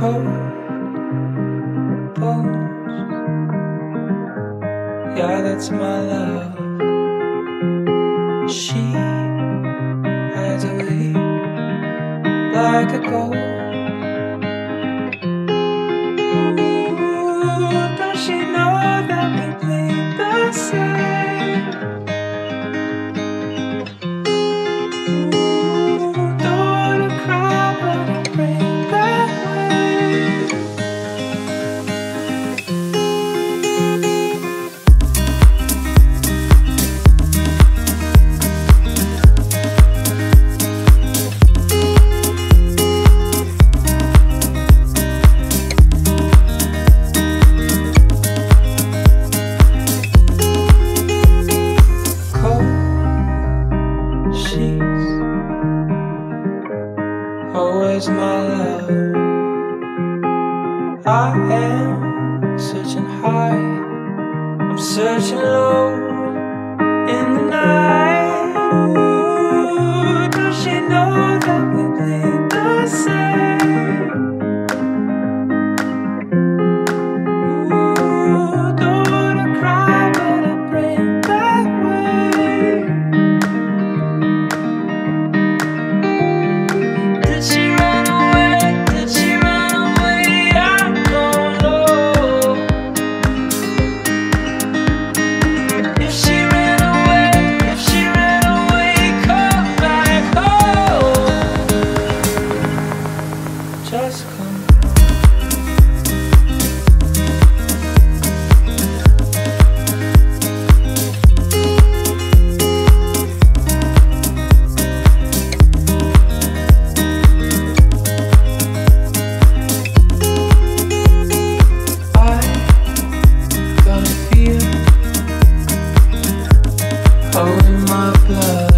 cold bones. Yeah, that's my love. She hides away like a ghost. I am searching high. I'm searching low in the oh my blood.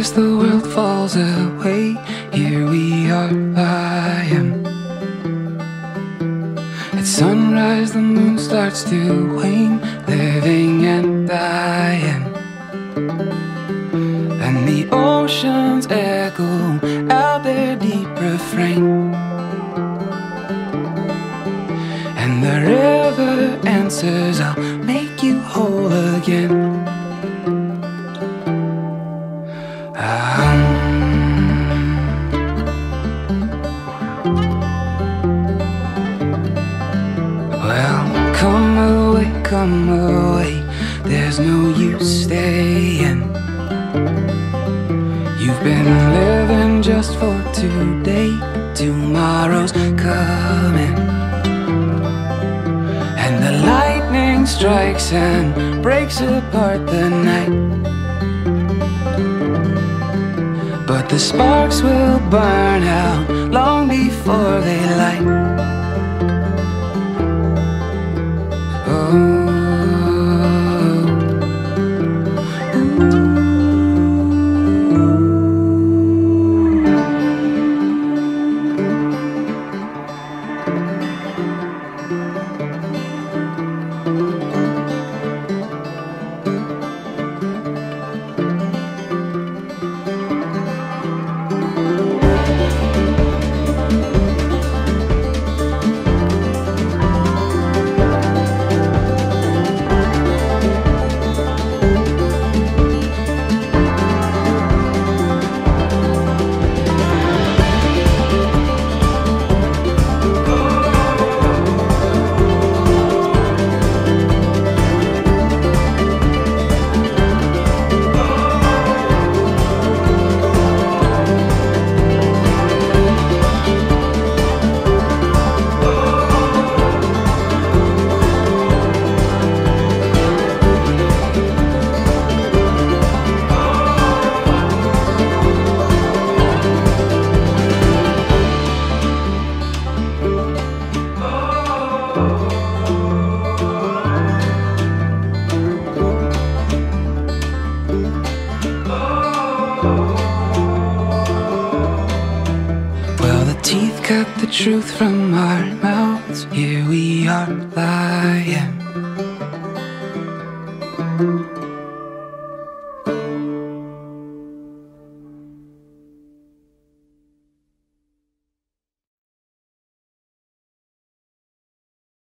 As the world falls away. Here we are lying. At sunrise, the moon starts to wane, living and dying. And the oceans echo out their deep refrain. And the river answers, I'll make you whole again. No use staying. You've been living just for today. Tomorrow's coming. And the lightning strikes and breaks apart the night. But the sparks will burn out long before they light. Truth from our mouths. Here we are lying.